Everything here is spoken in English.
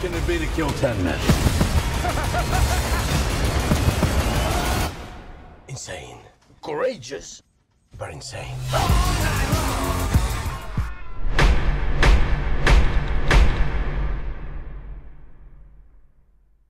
Can it be to Kill ten men. Insane. Courageous, but insane. Oh,